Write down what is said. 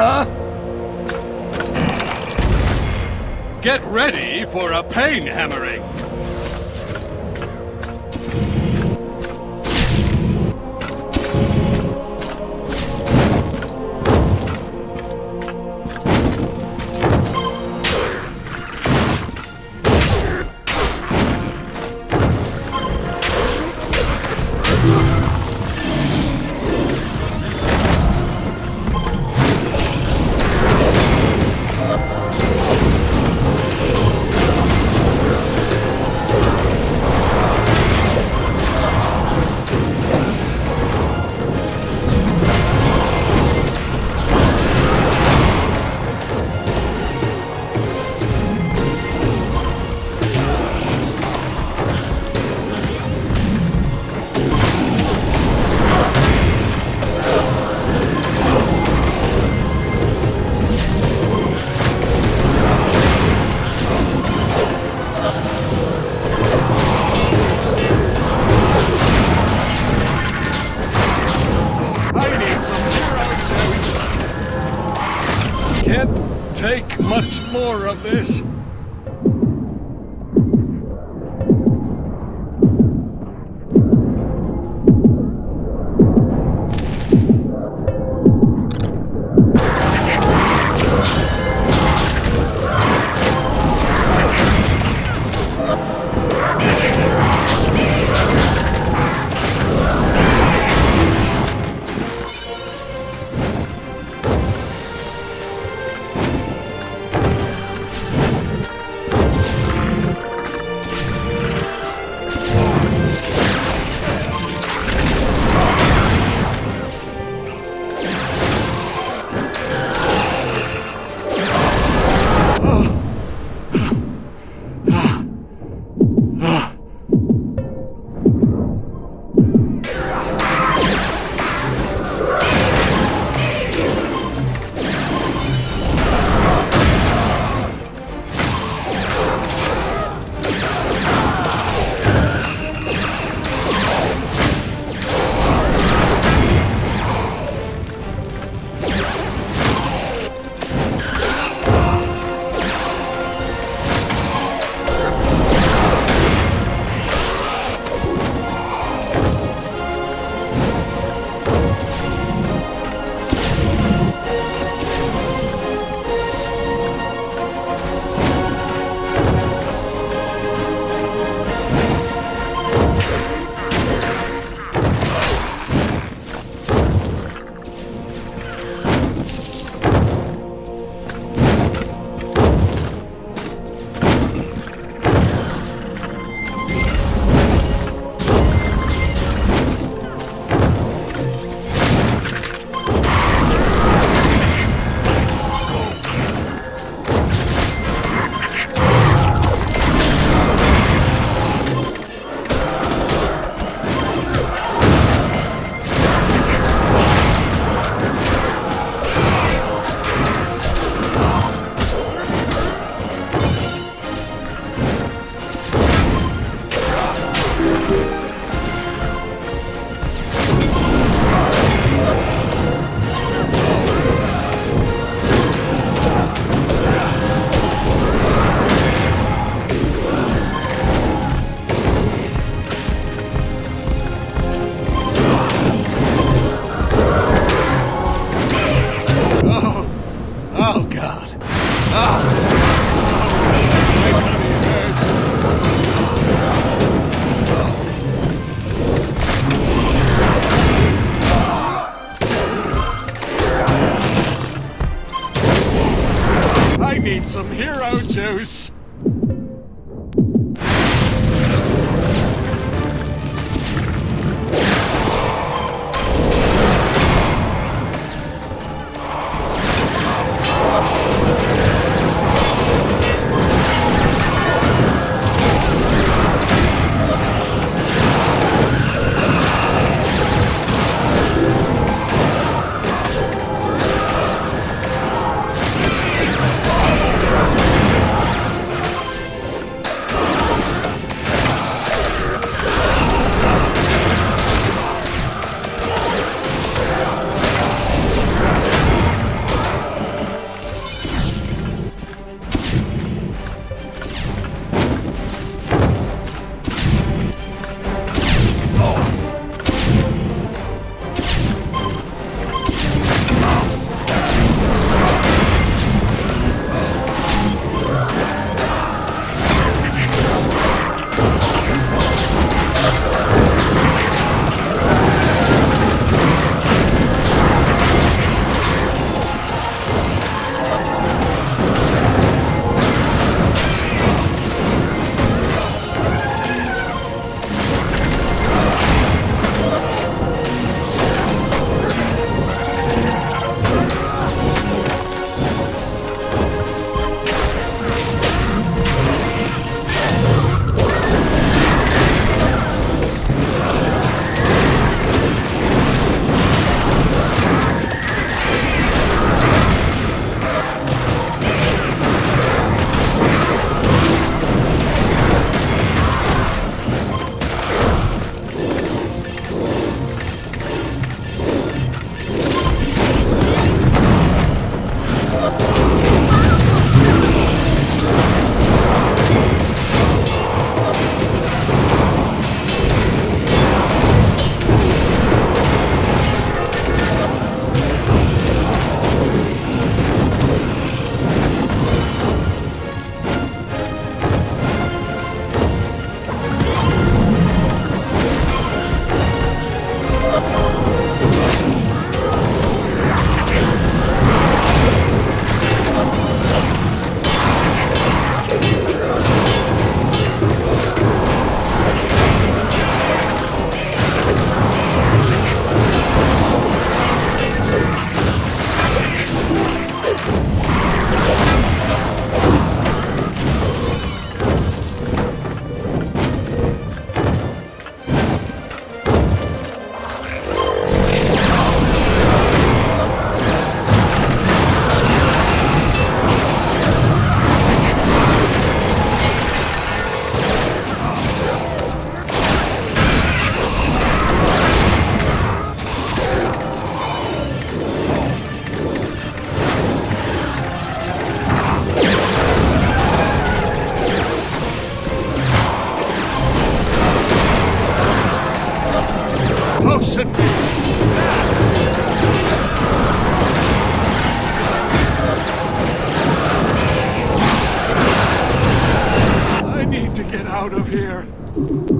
huh? Get ready for a pain hammering. Much more of this. Some hero juice. here.